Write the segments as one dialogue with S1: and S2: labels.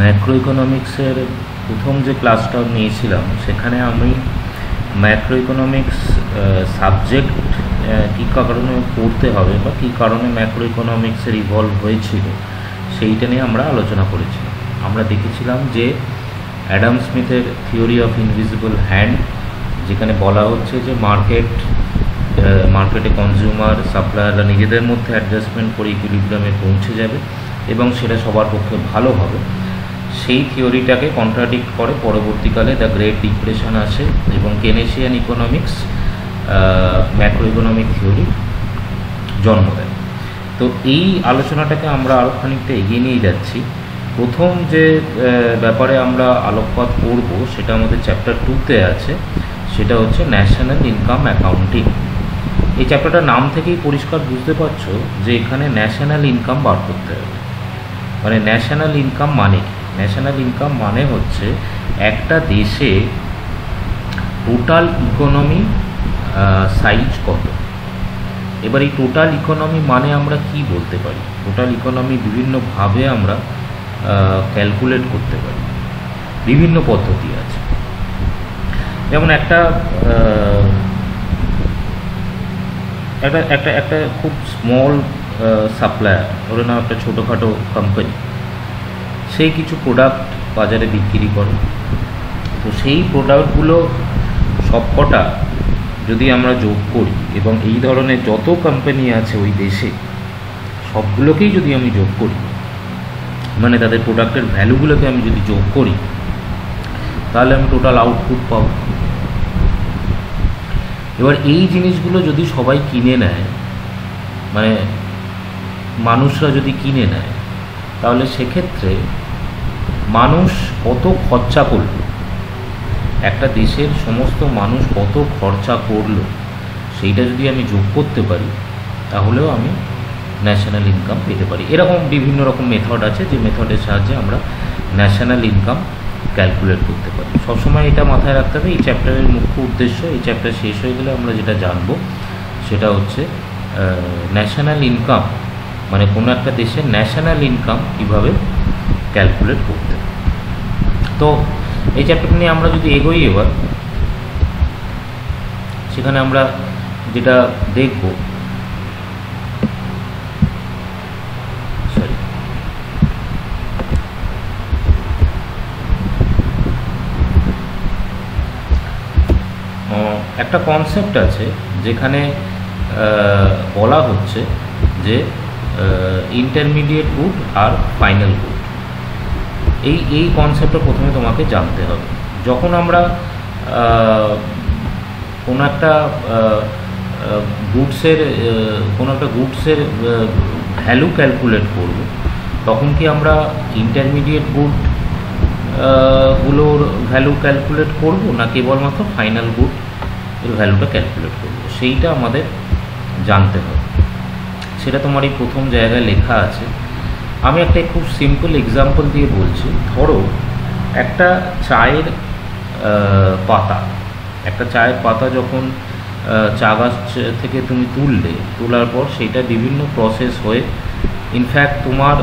S1: Macro ইকোনমিক্সের প্রথম যে ক্লাসটা নিয়েছিলাম, সেখানে আমি ম্যাক্রো ইকোনমিক্স সাবজেক্ট কী কারণে পড়তে হবে বা কী কারণে ম্যাক্রো ইকোনমিক্সের ইভলভ হয়েছিল, সেইটা নিয়ে আমরা আলোচনা করেছিলাম। আমরা দেখেছিলাম যে অ্যাডাম স্মিথের থিওরি অফ ইনভিজিবল হ্যান্ড, যেখানে বলা হচ্ছে যে মার্কেট মার্কেটে কনজিউমার, সাপ্লায়াররা নিজেদের মধ্যে অ্যাডজাস্টমেন্ট করে ইকুইলিব্রামে পৌঁছে যাবে এবং সেটা সবার পক্ষে ভালো হবে। সেই থিওরিটাকে কন্ট্রাডিক্ট করে পরবর্তীকালে দ্য গ্রেট ডিপ্রেশন আসে এবং Keynesian economics macro economic theory জন্ম দেয়। তো এই আলোচনাটাকে আমরা আরও খানিকটা এগিয়ে নিয়ে যাচ্ছি। প্রথম যে ব্যাপারে আমরা আলোকপাত করব সেটা আমাদের চ্যাপ্টার টুতে আছে, সেটা হচ্ছে ন্যাশনাল ইনকাম অ্যাকাউন্টিং এই চ্যাপ্টারটার নাম থেকেই পরিষ্কার বুঝতে পারছ যে এখানে ন্যাশনাল ইনকাম বার করতে হবে। মানে ন্যাশনাল ইনকাম মানে কি? ন্যাশনাল ইনকাম মানে হচ্ছে একটা দেশে টোটাল ইকোনমি সাইজ কত? এবার এই টোটাল ইকোনমি মানে আমরা কি বলতে পারি? টোটাল ইকোনমি বিভিন্নভাবে আমরা ক্যালকুলেট করতে পারি। বিভিন্ন পদ্ধতি আছে। যেমন একটা একটা একটা একটা খুব স্মল সাপ্লায়ার ধরে নাও একটা ছোটোখাটো কোম্পানি সেই কিছু প্রোডাক্ট বাজারে বিক্রি করে। তো সেই প্রোডাক্টগুলো সবকটা যদি আমরা যোগ করি এবং এই ধরনের যত কোম্পানি আছে ওই দেশে, সবগুলোকেই যদি আমি যোগ করি মানে তাদের প্রোডাক্টের ভ্যালুগুলোকে আমি যদি যোগ করি, তাহলে আমি টোটাল আউটপুট পাবো। এবার এই জিনিসগুলো যদি সবাই কিনে নেয় মানে মানুষরা যদি কিনে নেয়, তাহলে সেক্ষেত্রে মানুষ কত খরচা করল? একটা দেশের সমস্ত মানুষ কত খরচা করল? সেইটা যদি আমি যোগ করতে পারি, তাহলেও আমি ন্যাশনাল ইনকাম পেতে পারি। এরকম বিভিন্ন রকম মেথড আছে, যে মেথডের সাহায্যে আমরা ন্যাশনাল ইনকাম ক্যালকুলেট করতে পারি। সবসময় এটা মাথায় রাখতে হবে, এই চ্যাপ্টারের মুখ্য উদ্দেশ্য, এই চ্যাপ্টার শেষ হয়ে গেলে আমরা যেটা জানব, সেটা হচ্ছে ন্যাশনাল ইনকাম মানে কোনো একটা দেশের ন্যাশনাল ইনকাম কীভাবে ক্যালকুলেট করতে তো এই চ্যাপ্টারটা নিয়ে আমরা যদি এগোই এবার, সেখানে আমরা যেটা দেখব একটা কনসেপ্ট আছে যেখানে বলা হচ্ছে যে ইন্টারমিডিয়েট গুড আর ফাইনাল গুড এই এই কনসেপ্টটা প্রথমে তোমাকে জানতে হবে। যখন আমরা কোনো একটা গুডসের কোনো একটা গুডসের ভ্যালু ক্যালকুলেট করব, তখন কি আমরা ইন্টারমিডিয়েট গুডগুলোর ভ্যালু ক্যালকুলেট করব, না কেবলমাত্র ফাইনাল গুড এর ভ্যালুটা ক্যালকুলেট করব? সেইটা আমাদের জানতে হবে। সেটা তোমার এই প্রথম জায়গায় লেখা আছে। আমি একটা খুব সিম্পল এক্সাম্পল দিয়ে বলছি। ধরো, একটা চায়ের পাতা। একটা চায়ের পাতা যখন চা গাছ থেকে তুমি তুললে, তোলার পর সেটা বিভিন্ন প্রসেস হয়ে ইনফ্যাক্ট তোমার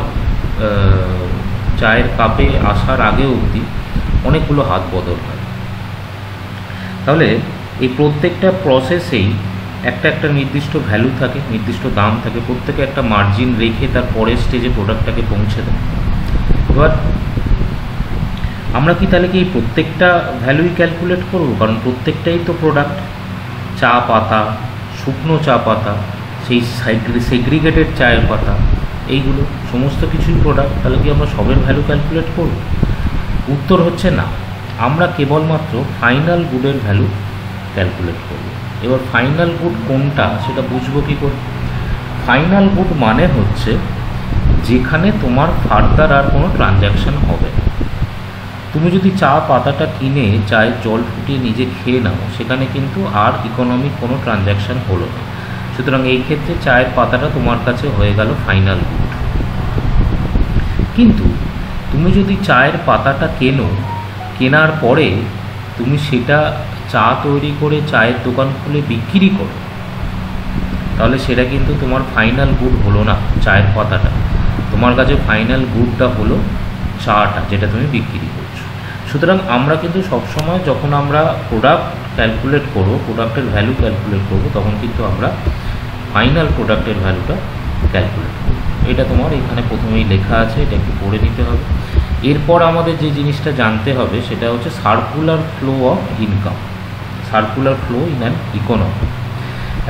S1: চায়ের কাপে আসার আগে অবধি অনেকগুলো হাত বদল হয়। তাহলে এই প্রত্যেকটা প্রসেসেই একটা একটা নির্দিষ্ট ভ্যালু থাকে, নির্দিষ্ট দাম থাকে, প্রত্যেকে একটা মার্জিন রেখে তার পরের স্টেজে প্রোডাক্টটাকে পৌঁছে দেয়। এবার আমরা কি তাহলে কি প্রত্যেকটা ভ্যালুই ক্যালকুলেট করব? কারণ প্রত্যেকটাই তো প্রোডাক্ট চা পাতা, শুকনো চা পাতা, সেই সেগ্রিগেটেড চায়ের পাতা, এইগুলো সমস্ত কিছুই প্রোডাক্ট তাহলে কি আমরা সবের ভ্যালু ক্যালকুলেট করব? উত্তর হচ্ছে না। আমরা কেবলমাত্র ফাইনাল গুডের ভ্যালু ক্যালকুলেট করব। এবার ফাইনাল গুড কোনটা সেটা বুঝব কী করে? ফাইনাল গুড মানে হচ্ছে যেখানে তোমার ফার্দার আর কোনো ট্রানজ্যাকশান হবে তুমি যদি চা পাতাটা কিনে চায়ের জল ফুটিয়ে নিজে খেয়ে নাও, সেখানে কিন্তু আর ইকোনমিক কোনো ট্রানজ্যাকশান হলো না। সুতরাং এই ক্ষেত্রে চায়ের পাতাটা তোমার কাছে হয়ে গেল ফাইনাল গুড কিন্তু তুমি যদি চায়ের পাতাটা কেনো, কেনার পরে তুমি সেটা চা তৈরি করে চায়ের দোকান খুলে বিক্রি করো। তাহলে সেটা কিন্তু তোমার ফাইনাল গুড হলো না চায়ের পাতাটা। তোমার কাছে ফাইনাল গুডটা হলো চাটা যেটা তুমি বিক্রি করছ। সুতরাং আমরা কিন্তু সবসময় যখন আমরা প্রোডাক্ট ক্যালকুলেট করব প্রোডাক্টের ভ্যালু ক্যালকুলেট করব, তখন কিন্তু আমরা ফাইনাল প্রোডাক্টের ভ্যালুটা ক্যালকুলেট করব। এটা তোমার এখানে প্রথমেই লেখা আছে, এটা একটু পড়ে নিতে হবে। এরপর আমাদের যে জিনিসটা জানতে হবে, সেটা হচ্ছে circular flow of income circular flow in an economy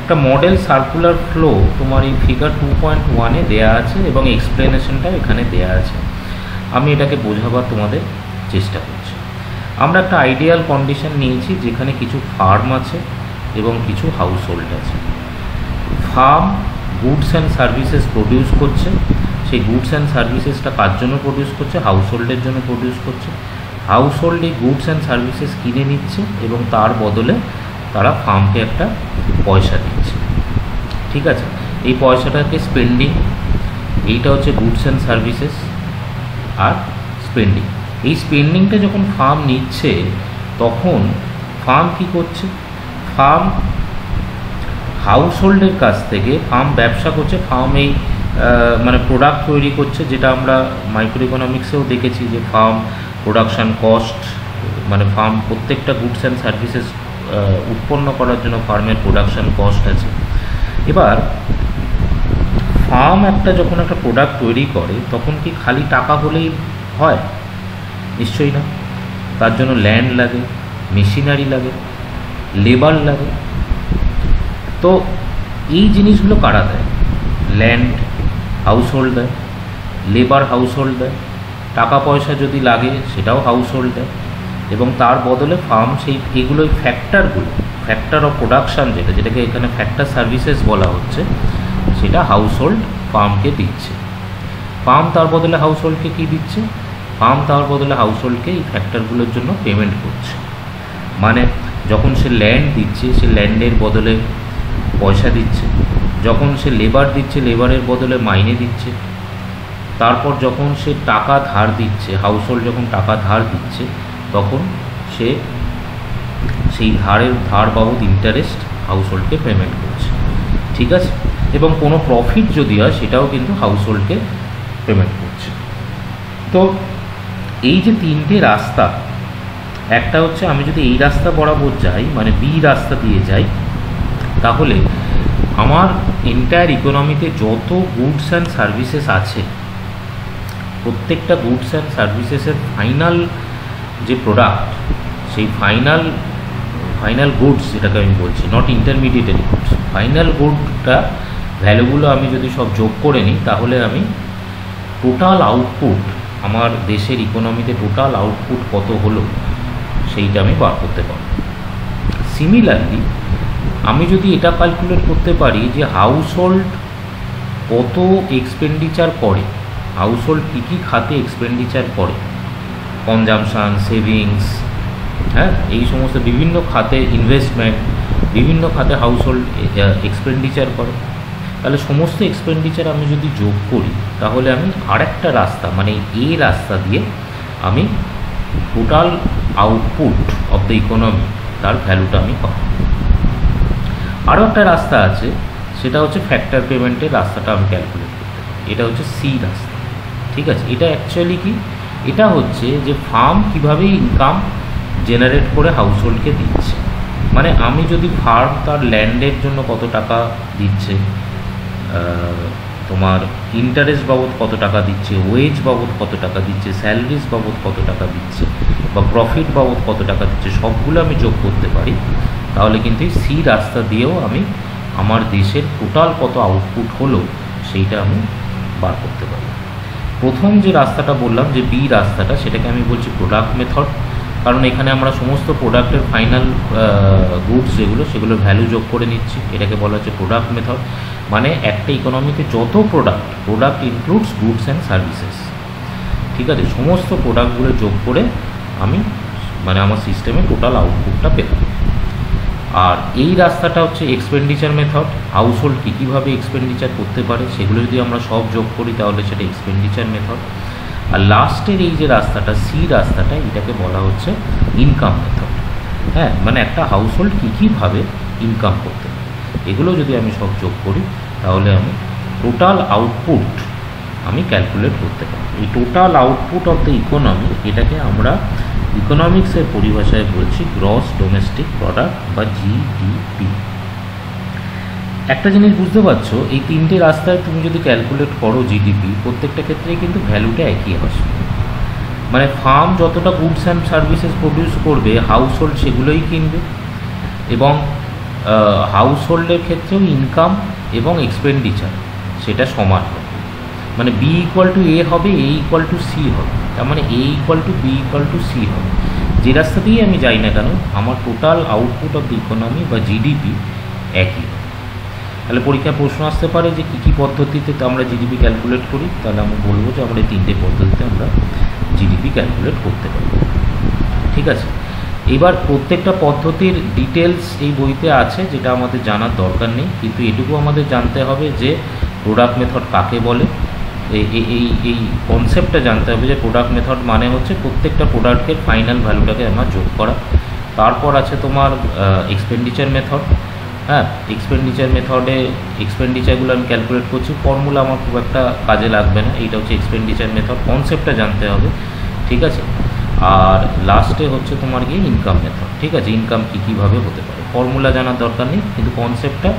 S1: একটা মডেল সার্কুলার ফ্লো তোমার এই ফিগার টু পয়েন্ট ওয়ানে দেওয়া আছে এবং এক্সপ্লেনেশনটাও এখানে দেওয়া আছে। আমি এটাকে বোঝাবার তোমাদের চেষ্টা করছি। আমরা একটা আইডিয়াল কন্ডিশন নিয়েছি যেখানে কিছু ফার্ম আছে এবং কিছু হাউস হোল্ড আছে। Firm goods and services produce করছে। সেই গুডস অ্যান্ড সার্ভিসেসটা কার জন্য প্রডিউস করছে? হাউস হোল্ডের জন্য প্রডিউস করছে। হাউস হোল্ড এই গুডস অ্যান্ড সার্ভিসেস কিনে নিচ্ছে এবং তার বদলে তারা ফার্মকে একটা পয়সা দিচ্ছে। ঠিক আছে? এই পয়সাটাকে স্পেন্ডিং এইটা হচ্ছে গুডস অ্যান্ড সার্ভিসেস আর স্পেন্ডিং এই স্পেন্ডিংটা যখন ফার্ম নিচ্ছে, তখন ফার্ম কি করছে? ফার্ম হাউস হোল্ডের কাছ থেকে ফার্ম ব্যবসা করছে ফার্ম এই মানে প্রোডাক্ট তৈরি করছে, যেটা আমরা মাইক্রো ইকোনমিক্সেও দেখেছি যে ফার্ম প্রোডাকশান কস্ট মানে ফার্ম প্রত্যেকটা গুডস অ্যান্ড সার্ভিসেস উৎপন্ন করার জন্য ফার্মের প্রোডাকশান কস্ট আছে। এবার ফার্ম একটা যখন একটা প্রোডাক্ট তৈরি করে, তখন কি খালি টাকা হলেই হয়? নিশ্চয়ই না। তার জন্য ল্যান্ড লাগে মেশিনারি লাগে লেবার লাগে। তো এই জিনিসগুলো কারা দেয়? ল্যান্ড হাউস হোল্ড দেয় লেবার হাউস হোল্ড দেয়। টাকা পয়সা যদি লাগে, সেটাও হাউস হোল্ড এবং তার বদলে ফার্ম সেই এগুলোই ফ্যাক্টরগুলো ফ্যাক্টর অফ প্রোডাকশান যেটা, যেটাকে এখানে ফ্যাক্টর সার্ভিসেস বলা হচ্ছে, সেটা হাউস হোল্ড ফার্মকে দিচ্ছে। ফার্ম তার বদলে হাউস হোল্ডকে কী দিচ্ছে? ফার্ম তার বদলে হাউস হোল্ডকে এই ফ্যাক্টরগুলোর জন্য পেমেন্ট করছে। মানে যখন সে ল্যান্ড দিচ্ছে, সে ল্যান্ডের বদলে পয়সা দিচ্ছে, যখন সে লেবার দিচ্ছে লেবারের বদলে মাইনে দিচ্ছে তারপর যখন সে টাকা ধার দিচ্ছে হাউস হোল্ড যখন টাকা ধার দিচ্ছে, তখন সে সেই ধারের, ধার বাবদ ইন্টারেস্ট হাউস হোল্ডকে পেমেন্ট করছে। ঠিক আছে? এবং কোনো প্রফিট যদি হয়, সেটাও কিন্তু হাউস হোল্ডকে পেমেন্ট করছে। তো এই যে তিনটে রাস্তা, একটা হচ্ছে আমি যদি এই রাস্তা বরাবর যাই মানে বি রাস্তা দিয়ে যাই, তাহলে আমার এন্টায়ার ইকোনমিতে যত গুডস অ্যান্ড সার্ভিসেস আছে প্রত্যেকটা গুডস অ্যান্ড সার্ভিসেসের ফাইনাল যে প্রোডাক্ট সেই ফাইনাল ফাইনাল গুডস যেটাকে আমি বলছি নট ইন্টারমিডিয়েটারি গুডস ফাইনাল গুডটা ভ্যালুগুলো আমি যদি সব যোগ করে নিই, তাহলে আমি টোটাল আউটপুট আমার দেশের ইকোনমিতে টোটাল আউটপুট কত হলো, সেইটা আমি বার করতে পারব। সিমিলারলি আমি যদি এটা ক্যালকুলেট করতে পারি যে হাউস হোল্ড কত এক্সপেন্ডিচার করে হাউস হোল্ড কী কী খাতে এক্সপেন্ডিচার করে কনজামশান সেভিংস হ্যাঁ? এই সমস্ত বিভিন্ন খাতে ইনভেস্টমেন্ট বিভিন্ন খাতে হাউস হোল্ড এক্সপেন্ডিচার করে তাহলে সমস্ত এক্সপেন্ডিচার আমি যদি যোগ করি, তাহলে আমি আরেকটা রাস্তা মানে এ রাস্তা দিয়ে আমি total output of the economy তার ভ্যালুটা আমি পাবো। আরও একটা রাস্তা আছে, সেটা হচ্ছে ফ্যাক্টর পেমেন্টের রাস্তাটা আমি ক্যালকুলেট করতে এটা হচ্ছে সি রাস্তা। ঠিক আছে? এটা অ্যাকচুয়ালি কি? এটা হচ্ছে যে ফার্ম কীভাবে ইনকাম জেনারেট করে হাউস হোল্ডকে দিচ্ছে। মানে আমি যদি ফার্ম তার ল্যান্ডের জন্য কত টাকা দিচ্ছে তোমার ইন্টারেস্ট বাবদ কত টাকা দিচ্ছে ওয়েজ বাবদ কত টাকা দিচ্ছে স্যালারিজ বাবদ কত টাকা দিচ্ছে, বা প্রফিট বাবদ কত টাকা দিচ্ছে, সবগুলো আমি যোগ করতে পারি, তাহলে কিন্তু সি রাস্তা দিয়েও আমি আমার দেশের টোটাল কত আউটপুট হলো, সেইটা আমি বার করতে পারি। প্রথম যে রাস্তাটা বললাম, যে বি রাস্তাটা, সেটাকে আমি বলছি প্রোডাক্ট মেথড কারণ এখানে আমরা সমস্ত প্রোডাক্টের ফাইনাল গুডস যেগুলো সেগুলো ভ্যালু যোগ করে নিচ্ছি। এটাকে বলা হচ্ছে প্রোডাক্ট মেথড মানে একটা ইকোনমিতে যত product product includes goods and services ঠিক আছে? সমস্ত প্রোডাক্টগুলো যোগ করে আমি মানে আমার সিস্টেমে টোটাল আউটপুটটা পেতাম আর এই রাস্তাটা হচ্ছে এক্সপেন্ডিচার মেথড হাউস হোল্ড কী কীভাবে এক্সপেন্ডিচার করতে পারে সেগুলো যদি আমরা সব যোগ করি তাহলে সেটা এক্সপেন্ডিচার মেথড আর লাস্টের এই যে রাস্তাটা সি রাস্তাটা, এটাকে বলা হচ্ছে ইনকাম মেথড হ্যাঁ মানে একটা হাউস হোল্ড কী কীভাবে ইনকাম করতে এগুলো যদি আমি সব যোগ করি তাহলে আমি টোটাল আউটপুট আমি ক্যালকুলেট করতে পারব এই total output of the economy এটাকে আমরা ইকোনমিক্সের পরিভাষায় বলছি গ্রস ডোমেস্টিক প্রোডাক্ট বা জিডিপি একটা জিনিস বুঝতে পারছ, এই তিনটে রাস্তায় তুমি যদি ক্যালকুলেট করো জিডিপি প্রত্যেকটা ক্ষেত্রেই কিন্তু ভ্যালুটা একই আসবে। মানে ফার্ম যতটা গুডস অ্যান্ড সার্ভিসেস প্রডিউস করবে হাউস হোল্ড সেগুলোই কিনবে। এবং হাউস হোল্ডের ক্ষেত্রেও ইনকাম এবং এক্সপেন্ডিচার সেটা সমান মানে বি ইকুয়াল টু এ হবে এ ইকুয়াল টু সি হবে। তার মানে A equal to B equal to C হবে। যে রাস্তা দিয়েই আমি যাই না কেন, আমার total output of the economy বা জিডিপি একই। তাহলে পরীক্ষায় প্রশ্ন আসতে পারে যে কী কী পদ্ধতিতে আমরা জিডিপি ক্যালকুলেট করি, তাহলে আমি বলব যে আমরা এই তিনটে পদ্ধতিতে আমরা জিডিপি ক্যালকুলেট করতে পারি। ঠিক আছে? এবার প্রত্যেকটা পদ্ধতির ডিটেলস এই বইতে আছে, যেটা আমাদের জানার দরকার নেই। কিন্তু এটুকু আমাদের জানতে হবে যে প্রোডাক্ট মেথড কাকে বলে এই এই এই কনসেপ্টটা জানতে হবে যে প্রোডাক্ট মেথড মানে হচ্ছে প্রত্যেকটা প্রোডাক্টের ফাইনাল ভ্যালুটাকে আমার যোগ করা। তারপর আছে তোমার এক্সপেন্ডিচার মেথড হ্যাঁ এক্সপেন্ডিচার মেথডে এক্সপেন্ডিচারগুলো আমি ক্যালকুলেট করছি। ফর্মুলা আমার খুব একটা কাজে লাগবে না। এইটা হচ্ছে এক্সপেন্ডিচার মেথড কনসেপ্টটা জানতে হবে, ঠিক আছে? আর লাস্টে হচ্ছে তোমার গিয়ে ইনকাম মেথড ঠিক আছে? ইনকাম কী, কীভাবে হতে পারে? ফর্মুলা জানার দরকার নেই, কিন্তু কনসেপ্টটা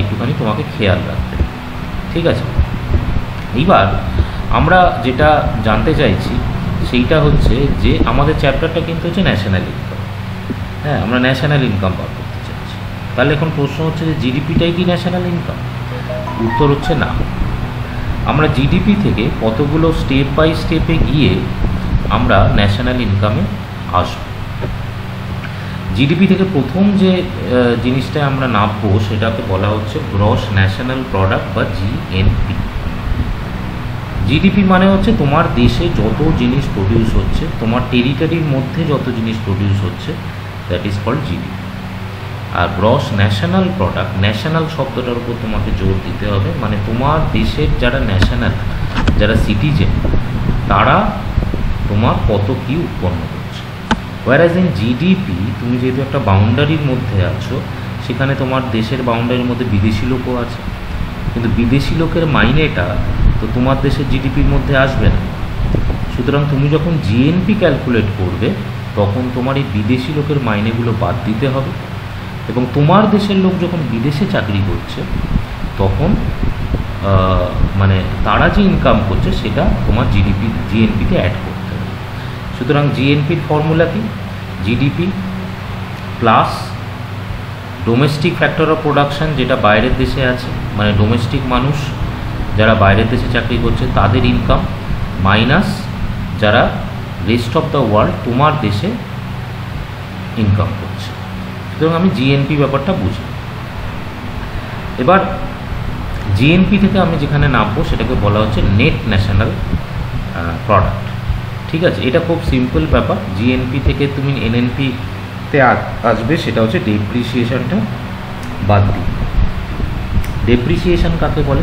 S1: একটুখানি তোমাকে খেয়াল রাখতে ঠিক আছে? এইবার আমরা যেটা জানতে চাইছি, সেইটা হচ্ছে যে আমাদের চ্যাপ্টারটা কিন্তু হচ্ছে ন্যাশনাল ইনকাম হ্যাঁ আমরা ন্যাশনাল ইনকাম বার করতে চাইছি। তাহলে এখন প্রশ্ন হচ্ছে যে জিডিপিটাই কি ন্যাশনাল ইনকাম উত্তর হচ্ছে না। আমরা জিডিপি থেকে কতগুলো স্টেপ বাই স্টেপে গিয়ে আমরা ন্যাশনাল ইনকামে আসব? জিডিপি থেকে প্রথম যে জিনিসটা আমরা নামবো, সেটাকে বলা হচ্ছে গ্রস ন্যাশনাল প্রোডাক্ট বা জিএনপি জিডিপি মানে হচ্ছে তোমার দেশে যত জিনিস প্রডিউস হচ্ছে, তোমার টেরিটারির মধ্যে যত জিনিস প্রডিউস হচ্ছে দ্যাট ইজ কল্ড জিডিপি আর গ্রস ন্যাশনাল প্রোডাক্ট ন্যাশনাল শব্দটার উপর তোমাকে জোর দিতে হবে মানে তোমার দেশের যারা ন্যাশনাল যারা সিটিজেন তারা তোমার কত কী উৎপন্ন করছে। ওয়ারাজ ইন জিডিপি তুমি যেহেতু একটা বাউন্ডারির মধ্যে আছো, সেখানে তোমার দেশের বাউন্ডারির মধ্যে বিদেশি লোকও আছে। কিন্তু বিদেশি লোকের মাইনেটা তো তোমার দেশের জিডিপির মধ্যে আসবে না। সুতরাং তুমি যখন জিএনপি ক্যালকুলেট করবে, তখন তোমার এই বিদেশি লোকের মাইনেগুলো বাদ দিতে হবে এবং তোমার দেশের লোক যখন বিদেশে চাকরি করছে, তখন মানে তারা যে ইনকাম করছে সেটা তোমার জিডিপি জিএনপিতে অ্যাড করতে হবে। সুতরাং জিএনপির ফর্মুলা কি? GDP plus domestic factor of production যেটা বাইরের দেশে আছে মানে ডোমেস্টিক মানুষ যারা বাইরের দেশে চাকরি করছে, তাদের ইনকাম মাইনাস যারা রেস্ট অফ দ্য ওয়ার্ল্ড তোমার দেশে ইনকাম করছে। সুতরাং আমি জিএনপি ব্যাপারটা বুঝি। এবার জিএনপি থেকে আমি যেখানে নামবো, সেটাকে বলা হচ্ছে নেট ন্যাশনাল প্রোডাক্ট ঠিক আছে? এটা খুব সিম্পল ব্যাপার। জিএনপি থেকে তুমি এনএনপিতে আসবে, সেটা হচ্ছে ডেপ্রিসিয়েশনটা বাদ দিই। ডেপ্রিসিয়েশন কাকে বলে?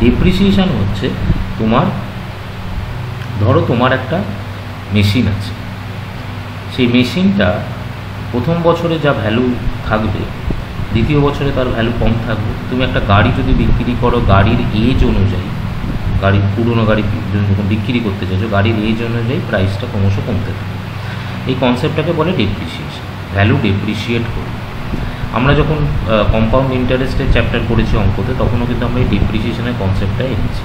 S1: ডেপ্রিসিয়েশন হচ্ছে তোমার, ধরো তোমার একটা মেশিন আছে। সেই মেশিনটা প্রথম বছরে যা ভ্যালু থাকবে, দ্বিতীয় বছরে তার ভ্যালু কম থাকবে। তুমি একটা গাড়ি যদি বিক্রি করো, গাড়ির এজ অনুযায়ী গাড়ি পুরনো গাড়ি যখন বিক্রি করতে চাইছো, গাড়ির এজ অনুযায়ী প্রাইসটা ক্রমশ কমতে থাকে এই কনসেপ্টটাকে বলে ডেপ্রিসিয়েশন ভ্যালু ডেপ্রিসিয়েট করবে আমরা যখন কম্পাউন্ড ইন্টারেস্টের চ্যাপ্টার করেছি অঙ্কতে, তখনও কিন্তু আমরা এই ডেপ্রিসিয়েশনের কনসেপ্টটা এনেছি।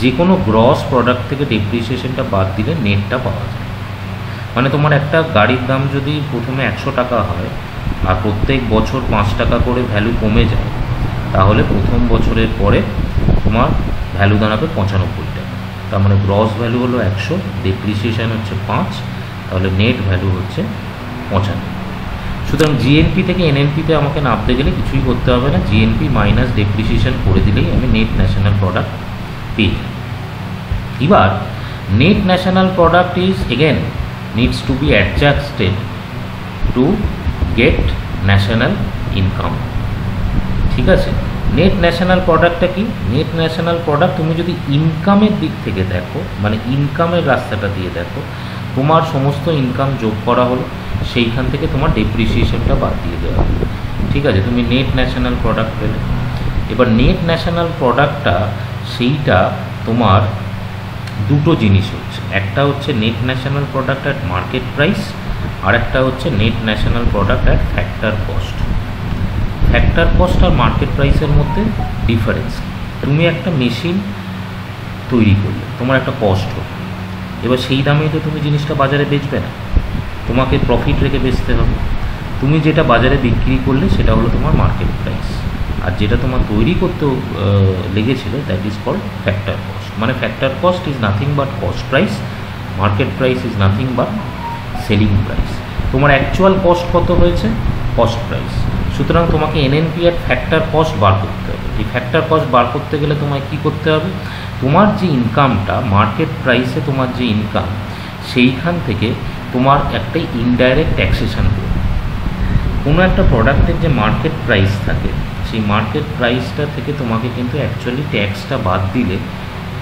S1: যে কোনো গ্রস প্রোডাক্ট থেকে ডেপ্রিসিয়েশনটা বাদ দিলে নেটটা পাওয়া যায়। মানে তোমার একটা গাড়ির দাম যদি প্রথমে একশো টাকা হয়, আর প্রত্যেক বছর পাঁচ টাকা করে ভ্যালু কমে যায়, তাহলে প্রথম বছরের পরে তোমার ভ্যালু দাঁড়াবে পঁচানব্বই টাকা। তার মানে গ্রস ভ্যালু হলো একশো ডেপ্রিসিয়েশান হচ্ছে পাঁচ, তাহলে নেট ভ্যালু হচ্ছে পঁচানব্বই। সুতরাং জিএনপি থেকে এনএনপিতে আমাকে নামতে গেলে কিছুই করতে হবে না। জিএনপি মাইনাস ডেপ্রিসিয়েশন করে দিলেই আমি নেট ন্যাশনাল প্রোডাক্ট পেয়ে এবার net national product is again needs to be adjusted to get national income ঠিক আছে? নেট ন্যাশনাল প্রোডাক্টটা কি? নেট ন্যাশনাল প্রোডাক্ট তুমি যদি ইনকামের দিক থেকে দেখো মানে ইনকামের রাস্তাটা দিয়ে দেখো, তোমার সমস্ত ইনকাম যোগ করা হলো। সেইখান থেকে তোমার ডেপ্রিসিয়েশনটা বাদ দিয়ে দেওয়া হলো ঠিক আছে? তুমি নেট ন্যাশনাল প্রোডাক্ট পেলে। এবার নেট ন্যাশনাল প্রোডাক্টটা সেইটা তোমার দুটো জিনিস হচ্ছে। একটা হচ্ছে net national product at market price আর একটা হচ্ছে net national product at factor cost factor cost R market প্রাইসের মধ্যে ডিফারেন্স তুমি একটা মেশিন তৈরি করলে, তোমার একটা কস্ট হলো। এবার সেই দামেই তো তুমি জিনিসটা বাজারে বেচবে না। তোমাকে প্রফিট রেখে বেচতে হবে। তুমি যেটা বাজারে বিক্রি করলে সেটা হলো তোমার মার্কেট প্রাইস আর যেটা তোমার তৈরি করতেও লেগেছিল that is called factor cost মানে factor cost is nothing but cost price market price is nothing but selling price তোমার অ্যাকচুয়াল কস্ট কত হয়েছে? কস্ট প্রাইস সুতরাং তোমাকে এনএনপি এর ফ্যাক্টর কস্ট বার করতে হবে। এই ফ্যাক্টর কস্ট বার করতে গেলে তোমায় কী করতে হবে? তোমার যে ইনকামটা মার্কেট প্রাইসে তোমার যে ইনকাম সেইখান থেকে তোমার একটা ইনডাইরেক্ট ট্যাক্সেশন করবে। কোনো একটা প্রোডাক্টের যে মার্কেট প্রাইস থাকে, সেই মার্কেট প্রাইসটা থেকে তোমাকে কিন্তু অ্যাকচুয়ালি ট্যাক্সটা বাদ দিলে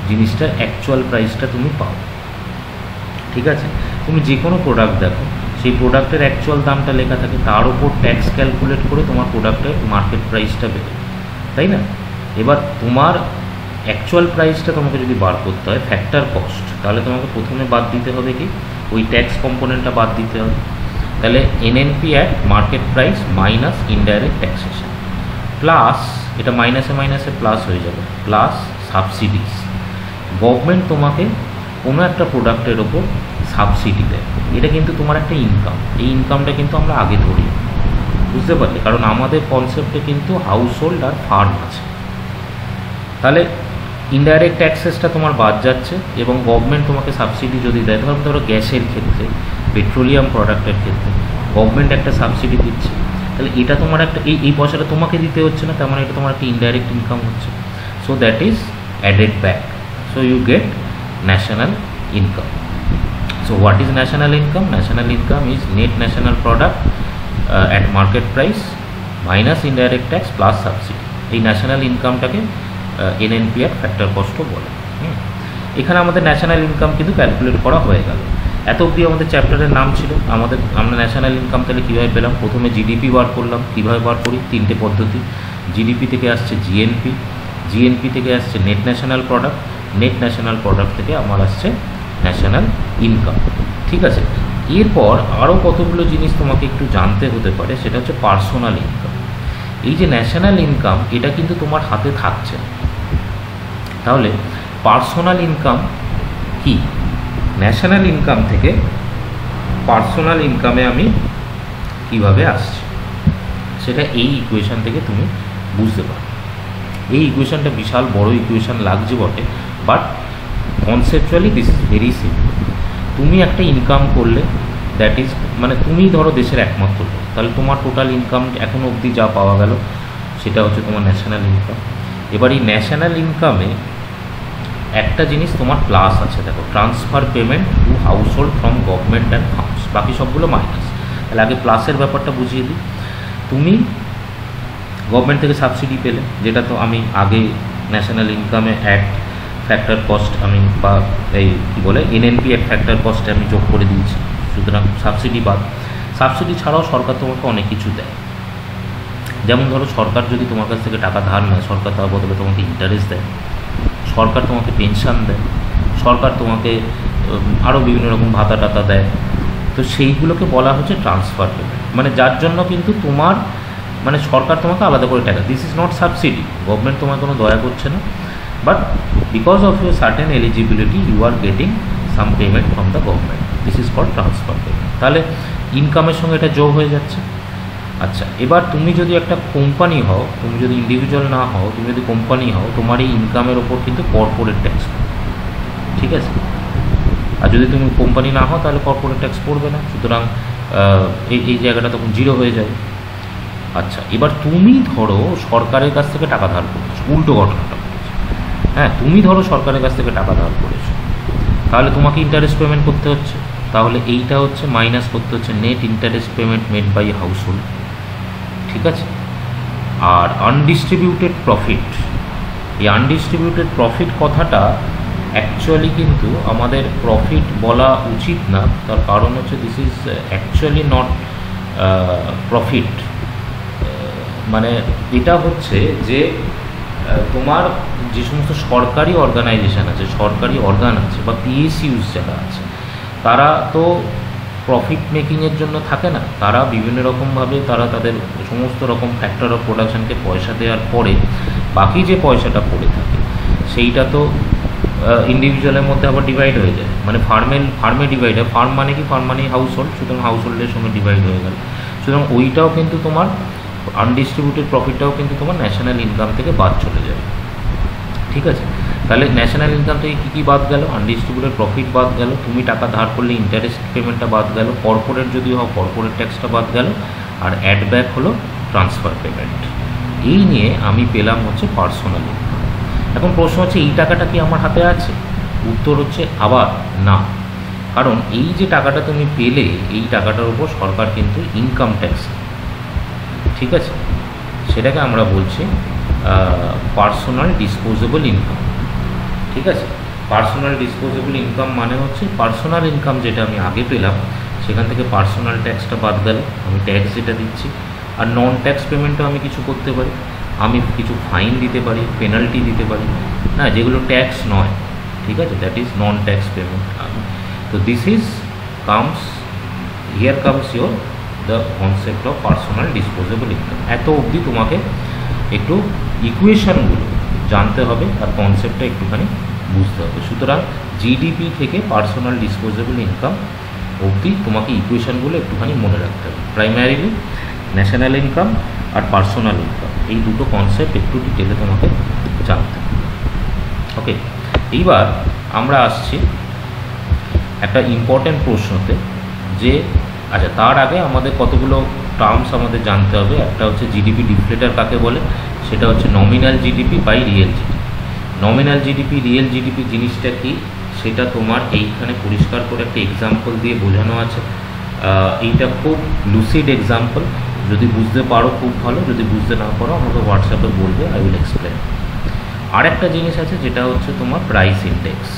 S1: জিনিসটার অ্যাকচুয়াল প্রাইসটা তুমি পাও। ঠিক আছে? তুমি যে কোনো প্রোডাক্ট দেখো, সেই প্রোডাক্টের অ্যাকচুয়াল দামটা লেখা থাকে, তার উপর ট্যাক্স ক্যালকুলেট করে তোমার প্রোডাক্টের মার্কেট প্রাইসটা বেরো তাই না? এবার তোমার অ্যাকচুয়াল প্রাইসটা তোমাকে যদি বার করতে হয় ফ্যাক্টর কস্ট তাহলে তোমাকে প্রথমে বাদ দিতে হবে কি? ওই ট্যাক্স কম্পোনেন্টটা বাদ দিতে হবে। তাহলে NNP at market price minus indirect taxation plus এটা মাইনাসে মাইনাসে প্লাস হয়ে যাবে। প্লাস সাবসিডিস গভর্নমেন্ট তোমাকে কোনো একটা প্রোডাক্টের ওপর সাবসিডি দেয়। এটা কিন্তু তোমার একটা ইনকাম এই ইনকামটা কিন্তু আমরা আগে ধরি। বুঝতে পারলে? কারণ আমাদের কনসেপ্টে কিন্তু হাউস হোল্ড আর ফার্ম আছে। তাহলে ইনডাইরেক্ট ট্যাক্সেসটা তোমার বাদ যাচ্ছে এবং গভর্নমেন্ট তোমাকে সাবসিডি যদি দেয় ধরো ধরো গ্যাসের ক্ষেত্রে পেট্রোলিয়াম প্রোডাক্টের ক্ষেত্রে গভর্নমেন্ট একটা সাবসিডি দিচ্ছে। তাহলে এটা তোমার একটা এই এই পয়সাটা তোমাকে দিতে হচ্ছে না তার মানে এটা তোমার একটা ইনডাইরেক্ট ইনকাম হচ্ছে। So that is added back so you get national income so what is national income national income is net national product uh, market price minus indirect tax plus subsidy এই national ইনকামটাকে এনএনপিআর factor কস্টও বলে এখানে আমাদের national income কিন্তু calculate করা হয়ে গেল। এত অবধি আমাদের চ্যাপ্টারের নাম ছিল, আমাদের, আমরা ন্যাশনাল ইনকাম তাহলে কীভাবে পেলাম? প্রথমে জিডিপি বার করলাম, কীভাবে বার করি? তিনটে পদ্ধতি। জিডিপি থেকে আসছে জিএনপি জিএনপি থেকে আসছে net national product net national product থেকে আমার আসছে ন্যাশনাল ইনকাম ঠিক আছে? এরপর আরও কতগুলো জিনিস তোমাকে একটু জানতে হতে পারে, সেটা হচ্ছে পার্সোনাল ইনকাম এই যে ন্যাশনাল ইনকাম এটা কিন্তু তোমার হাতে থাকছে তাহলে পার্সোনাল ইনকাম কি? ন্যাশনাল ইনকাম থেকে পার্সোনাল ইনকামে আমি কীভাবে আসছি? সেটা এই ইকুয়েশান থেকে তুমি বুঝতে পারো। এই ইকুয়েশানটা বিশাল বড় ইকুয়েশান লাগছে বটে but conceptually this is very simple তুমি একটা ইনকাম করলে দ্যাট ইজ মানে তুমি ধরো দেশের একমাত্র লোক, তাহলে তোমার টোটাল ইনকাম এখন অবধি যা পাওয়া গেল, সেটা হচ্ছে তোমার ন্যাশনাল ইনকাম এবার এই ন্যাশনাল ইনকামে একটা জিনিস তোমার প্লাস আছে, দেখো transfer payment to household from government and firms বাকি সবগুলো মাইনাস তাহলে আগে প্লাসের ব্যাপারটা বুঝিয়ে দিই। তুমি গভর্নমেন্ট থেকে সাবসিডি পেলে, যেটা তো আমি আগে ন্যাশনাল ইনকামে অ্যাড ফ্যাক্টর কস্ট আমি বা এই কী বলে এনএনপি এক ফ্যাক্টর কস্টে আমি যোগ করে দিয়েছি। সুতরাং সাবসিডি বাদ। সাবসিডি ছাড়াও সরকার তোমাকে অনেক কিছু দেয়। যেমন ধরো, সরকার যদি তোমার কাছ থেকে টাকা ধার নেয়, সরকার তার বদলে তোমাকে ইন্টারেস্ট দেয়। সরকার তোমাকে পেনশন দেয়, সরকার তোমাকে আরও বিভিন্ন রকম ভাতা টাতা দেয়। তো সেইগুলোকে বলা হচ্ছে ট্রান্সফার পেমেন্ট মানে যার জন্য কিন্তু তোমার মানে সরকার তোমাকে আলাদা করে টাকা this is not subsidy government তোমার কোনো দয়া করছে না। But because of your certain eligibility you are getting some payment from the government this is called transfer payment তাহলে ইনকামের সঙ্গে এটা যোগ হয়ে যাচ্ছে। আচ্ছা এবার তুমি যদি একটা কোম্পানি হও, তুমি যদি ইন্ডিভিজুয়াল না হও, তুমি যদি কোম্পানি হও, তোমার এই ইনকামের ওপর কিন্তু কর্পোরেট ট্যাক্স ঠিক আছে? আর যদি তুমি কোম্পানি না হও, তাহলে কর্পোরেট ট্যাক্স পড়বে না, সুতরাং এই এই জায়গাটা তখন জিরো হয়ে যাবে আচ্ছা এবার তুমি ধরো সরকারের কাছ থেকে টাকা ধার করেছ, উল্টো ঘটনাটা হ্যাঁ তুমি ধরো সরকারের কাছ থেকে টাকা ধার করেছ, তাহলে তোমাকে ইন্টারেস্ট পেমেন্ট করতে হচ্ছে। তাহলে এইটা হচ্ছে মাইনাস করতে হচ্ছে net interest payment made by house hold ঠিক আছে? আর আনডিস্ট্রিবিউটেড প্রফিট এই আনডিস্ট্রিবিউটেড প্রফিট কথাটা অ্যাকচুয়ালি কিন্তু আমাদের প্রফিট বলা উচিত না। তার কারণ হচ্ছে this is actually not profit মানে এটা হচ্ছে যে তোমার যে সমস্ত সরকারি অর্গানাইজেশন আছে, সরকারি অর্গান আছে বা পিএসইউস যারা আছে, তারা তো প্রফিট মেকিংয়ের জন্য থাকে না, তারা বিভিন্ন রকমভাবে তারা তাদের সমস্ত রকম ফ্যাক্টর অফ প্রোডাকশানকে পয়সা দেওয়ার পরে বাকি যে পয়সাটা পড়ে থাকে, সেইটা তো ইন্ডিভিজুয়ালের মধ্যে আবার ডিভাইড হয়ে যায়। মানে ফার্মে ফার্মে ডিভাইড হয়। ফার্ম মানে কি? ফার্ম মানে হাউস হোল্ড সুতরাং হাউস হোল্ডের সঙ্গে ডিভাইড হয়ে গেল। সুতরাং ওইটাও কিন্তু তোমার আনডিস্ট্রিবিউটেড প্রফিটটাও কিন্তু তোমার ন্যাশনাল ইনকাম থেকে বাদ চলে যাবে। ঠিক আছে? তাহলে ন্যাশনাল ইনকাম থেকে কী কী বাদ গেল? আনডিস্ট্রিবিউটেড প্রফিট বাদ গেল। তুমি টাকা ধার করলে ইন্টারেস্ট পেমেন্টটা বাদ গেল। কর্পোরেট যদি হও কর্পোরেট ট্যাক্সটা বাদ গেল। আর অ্যাড ব্যাক হলো ট্রান্সফার পেমেন্ট এই নিয়ে আমি পেলাম হচ্ছে পার্সোনাল এখন প্রশ্ন হচ্ছে, এই টাকাটা কি আমার হাতে আছে? উত্তর হচ্ছে, আবার না। কারণ এই যে টাকাটা তুমি পেলে, এই টাকাটার উপর সরকার কিন্তু ইনকাম ট্যাক্স ঠিক আছে? সেটাকে আমরা বলছি পার্সোনাল ডিসপোজেবল ইনকাম ঠিক আছে? পার্সোনাল ডিসপোজেবল ইনকাম মানে হচ্ছে পার্সোনাল ইনকাম যেটা আমি আগে পেলাম, সেখান থেকে পার্সোনাল ট্যাক্সটা বাদ গেল, আমি ট্যাক্স যেটা দিচ্ছি। আর নন ট্যাক্স পেমেন্টও আমি কিছু করতে পারি। আমি কিছু ফাইন দিতে পারি পেনাল্টি দিতে পারি। না, যেগুলো ট্যাক্স নয়, ঠিক আছে? That is non tax payment তো this is comes here comes your the concept of personal disposable income এত অবধি তোমাকে একটু ইকুয়েশনগুলো জানতে হবে, আর কনসেপ্টটা একটুখানি বুঝতে হবে। সুতরাং জিডিপি থেকে পার্সোনাল ডিসপোজেবল ইনকাম অবধি তোমাকে ইকুয়েশনগুলো একটুখানি মনে রাখতে হবে। প্রাইমারিলি ন্যাশনাল ইনকাম আর পার্সোনাল ইনকাম এই দুটো কনসেপ্ট একটু ডিটেলে তোমাকে জানতে হবে। ওকে এইবার আমরা আসছি একটা ইম্পর্ট্যান্ট প্রশ্নতে যে আচ্ছা তার আগে আমাদের কতগুলো টার্মস আমাদের জানতে হবে। একটা হচ্ছে জিডিপি ডিফ্লেটার কাকে বলে? সেটা হচ্ছে nominal GDP by real GDP nominal GDP real GDP জিনিসটা কি? সেটা তোমার এইখানে পরিষ্কার করে একটা এক্সাম্পল দিয়ে বোঝানো আছে। এইটা খুব লুসিড এক্সাম্পল যদি বুঝতে পারো খুব ভালো, যদি বুঝতে না পারো আমাকে হোয়াটসঅ্যাপে বলবে আই উইল এক্সপ্লেন আরেকটা জিনিস আছে, যেটা হচ্ছে তোমার প্রাইস ইন্ডেক্স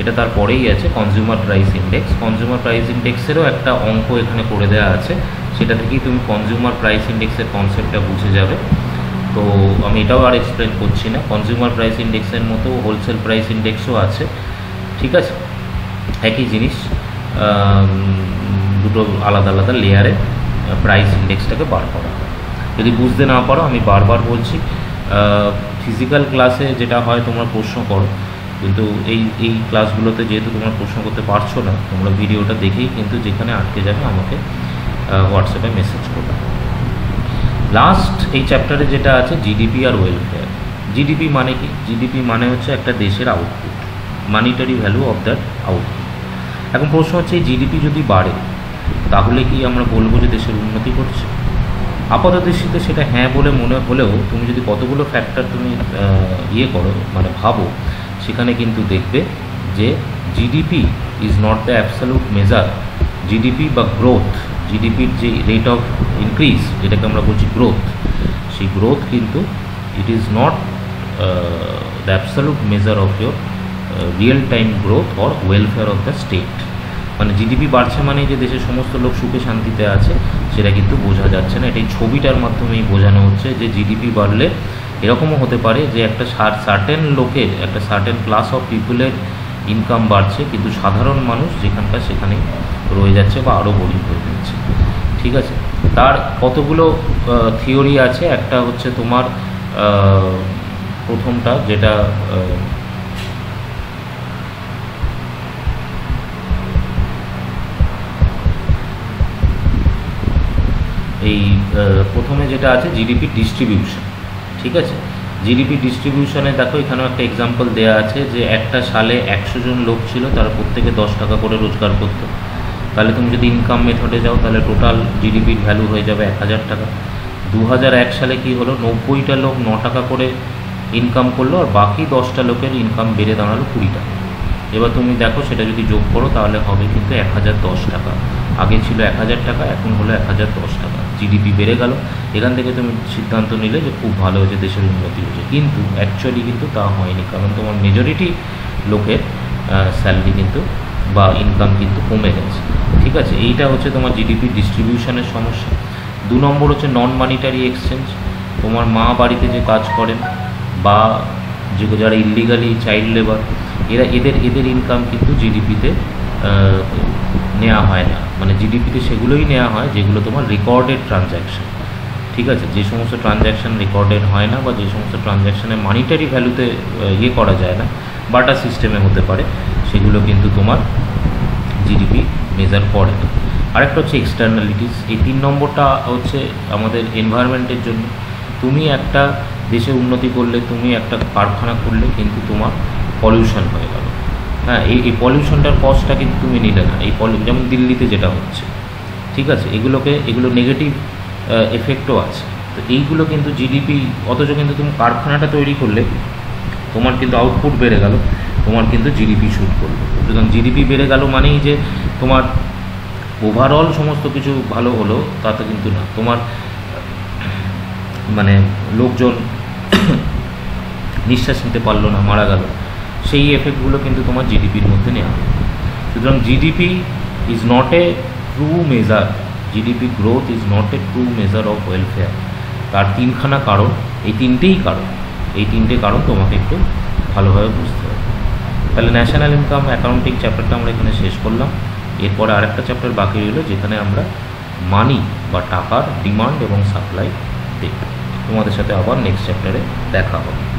S1: এটা তারপরেই আছে consumer price index consumer price ইন্ডেক্সেরও একটা অঙ্ক এখানে করে দেওয়া আছে। সেটা থেকেই তুমি কনজিউমার প্রাইস ইন্ডেক্সের কনসেপ্টটা বুঝে যাবে। তো আমি এটাও আর এক্সপ্লেন করছি না। কনজিউমার প্রাইস ইন্ডেক্সের মতো হোলসেল প্রাইস ইন্ডেক্সও আছে। ঠিক আছে? একই জিনিস দুটো আলাদা আলাদা লেয়ারে প্রাইস ইন্ডেক্সটাকে বার করা। যদি বুঝতে না পারো, আমি বারবার বলছি ফিজিক্যাল ক্লাসে যেটা হয়, তোমরা প্রশ্ন করো। কিন্তু এই এই ক্লাসগুলোতে যেহেতু তোমরা প্রশ্ন করতে পারছ না, তোমরা ভিডিওটা দেখেই কিন্তু যেখানে আটকে যাবে, আমাকে হোয়াটসঅ্যাপে মেসেজ করবে। লাস্ট এই চ্যাপ্টারে যেটা আছে জিডিপি আর ওয়েলফেয়ার জিডিপি মানে কি? জিডিপি মানে হচ্ছে একটা দেশের output monetary value of that output এখন প্রশ্ন হচ্ছে, এই জিডিপি যদি বাড়ে, তাহলে কি আমরা বলব যে দেশের উন্নতি করছে আপাত দৃষ্টিতে সেটা হ্যাঁ বলে মনে হলেও তুমি যদি কতগুলো ফ্যাক্টর তুমি ইয়ে করো মানে ভাবো, সেখানে কিন্তু দেখবে যে GDP is not the absolute measure GDP বা গ্রোথ জিডিপির যে রেট অফ ইনক্রিজ যেটাকে আমরা বলছি গ্রোথ সেই গ্রোথ কিন্তু it is not the measure of your real time growth or welfare of the state মানে জিডিপি বাড়ছে মানে যে দেশের সমস্ত লোক সুখে শান্তিতে আছে, সেটা কিন্তু বোঝা যাচ্ছে না। এটাই ছবিটার মাধ্যমেই বোঝানো হচ্ছে যে জিডিপি বাড়লে এরকমও হতে পারে যে একটা সার্টেন লোকের, একটা সার্টেন ক্লাস অফ পিপুলের ইনকাম বাড়ছে, কিন্তু সাধারণ মানুষ যেখানকার সেখানেই রয়ে যাচ্ছে বা আরও গরিব হয়ে যাচ্ছে। ঠিক আছে? তার কতগুলো থিওরি আছে? একটা হচ্ছে তোমার প্রথমটা যেটা এই প্রথমে যেটা আছে জিডিপি ডিস্ট্রিবিউশন ঠিক আছে? জিডিপি ডিস্ট্রিবিউশনে দেখো এখানেও একটা এক্সাম্পল দেওয়া আছে যে একটা সালে একশো জন লোক ছিল, তারা প্রত্যেকে দশ টাকা করে রোজগার করতো। তাহলে তুমি যদি ইনকাম মেথডে যাও, তাহলে টোটাল জিডিপির ভ্যালু হয়ে যাবে এক হাজার টাকা। দু হাজার এক সালে কি হলো? নব্বইটা লোক ন টাকা করে ইনকাম করল আর বাকি দশটা লোকের ইনকাম বেড়ে দাঁড়াল কুড়ি টাকা। এবার তুমি দেখো, সেটা যদি যোগ করো, তাহলে হবে কিন্তু এক হাজার দশ টাকা। আগে ছিল এক হাজার টাকা, এখন হলো এক হাজার দশ টাকা। জিডিপি বেড়ে গেল। এখান থেকে তুমি সিদ্ধান্ত নিলে যে খুব ভালো হয়েছে, দেশের উন্নতি হয়েছে। কিন্তু অ্যাকচুয়ালি কিন্তু তা হয়নি। কারণ তোমার মেজরিটি লোকের স্যালারি কিন্তু বা ইনকাম কিন্তু কমে গেছে। ঠিক আছে? এইটা হচ্ছে তোমার জিডিপি ডিস্ট্রিবিউশনের সমস্যা। দু নম্বর হচ্ছে নন মানিটারি এক্সচেঞ্জ তোমার মা বাড়িতে যে কাজ করেন বা যে যারা ইলিগালি চাইল্ড লেবার এরা এদের এদের ইনকাম কিন্তু জিডিপিতে নেওয়া হয় না। মানে জিডিপিতে সেগুলোই নেওয়া হয়, যেগুলো তোমার রেকর্ডেড ট্রানজ্যাকশন ঠিক আছে? যে সমস্ত ট্রানজ্যাকশান রেকর্ডেড হয় না বা যে সমস্ত ট্রানজ্যাকশানে মানিটারি ভ্যালুতে ইয়ে করা যায় না বাটা সিস্টেমে হতে পারে, সেগুলো কিন্তু তোমার জিডিপি মেজার করে না। আরেকটা হচ্ছে এক্সটার্নালিটিস এই তিন নম্বরটা হচ্ছে আমাদের এনভায়রনমেন্টের জন্য। তুমি একটা দেশে উন্নতি করলে, তুমি একটা কারখানা করলে কিন্তু তোমার পলিউশন হয়ে গেল। হ্যাঁ এই এই পলিউশনটার কস্টটা কিন্তু তুমি নিলে না। এই পলি যেমন দিল্লিতে যেটা হচ্ছে, ঠিক আছে? এগুলোকে, এগুলো নেগেটিভ এফেক্টও আছে। তো এইগুলো কিন্তু জিডিপি অথচ কিন্তু তুমি কারখানাটা তৈরি করলে, তোমার কিন্তু আউটপুট বেড়ে গেল, তোমার কিন্তু জিডিপি শুট করল। সুতরাং জিডিপি বেড়ে গেল মানেই যে তোমার ওভারঅল সমস্ত কিছু ভালো হলো, তাতে কিন্তু না। তোমার মানে লোকজন নিঃশ্বাস নিতে পারল না, মারা গেল। সেই এফেক্টগুলো কিন্তু তোমার জিডিপির মধ্যে নেওয়া হবে সুতরাং GDP is not a true measure GDP growth is not a true measure of welfare তার তিনখানা কারণ, এই তিনটেই কারণ। এই তিনটে কারণ তোমাকে একটু ভালোভাবে বুঝতে হবে। তাহলে ন্যাশনাল ইনকাম অ্যাকাউন্টিং চ্যাপ্টারটা আমরা এখানে শেষ করলাম। এরপরে আরেকটা চ্যাপ্টার বাকি রইল, যেখানে আমরা মানি বা টাকার ডিমান্ড এবং সাপ্লাই দেখব। তোমাদের সাথে আবার নেক্সট চ্যাপ্টারে দেখা হবে।